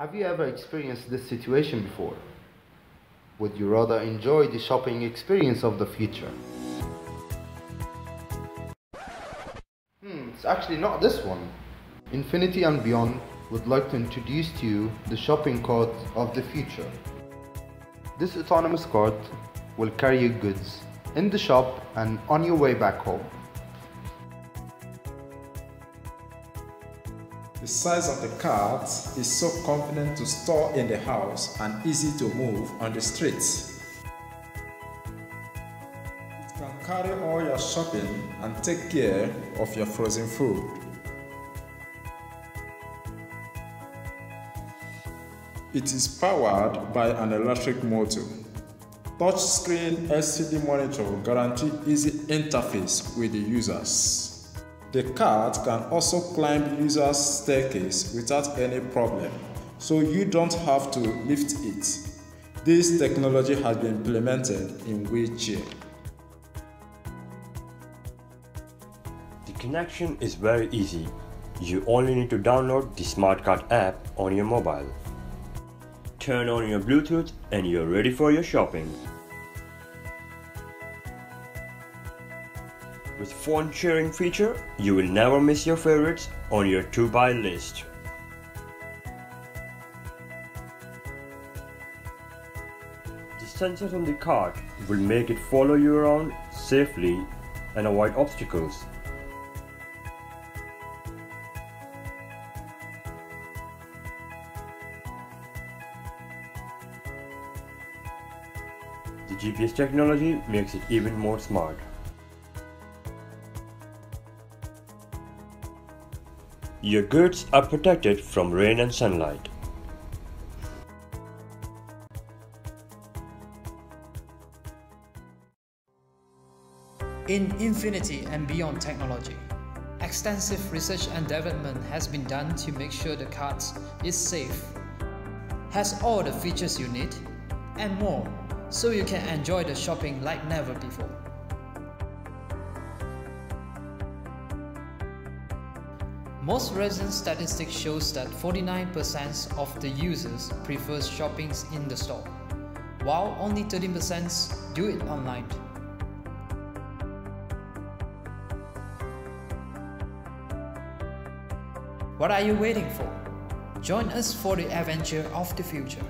Have you ever experienced this situation before? Would you rather enjoy the shopping experience of the future? Hmm, it's actually not this one. Infinity and Beyond would like to introduce to you the shopping cart of the future. This autonomous cart will carry your goods in the shop and on your way back home. The size of the cart is so convenient to store in the house and easy to move on the streets. It can carry all your shopping and take care of your frozen food. It is powered by an electric motor. Touchscreen LCD monitor guarantee easy interface with the users. The cart can also climb user's staircase without any problem, so you don't have to lift it. This technology has been implemented in wheelchair. The connection is very easy. You only need to download the SmartCart app on your mobile. Turn on your Bluetooth and you're ready for your shopping. With phone sharing feature, you will never miss your favorites on your to buy list. The sensors on the cart will make it follow you around safely and avoid obstacles. The GPS technology makes it even more smart. Your goods are protected from rain and sunlight. In Infinity and Beyond technology, extensive research and development has been done to make sure the cart is safe, has all the features you need, and more, so you can enjoy the shopping like never before. Most recent statistics shows that 49% of the users prefers shopping in the store, while only 13% do it online. What are you waiting for? Join us for the adventure of the future.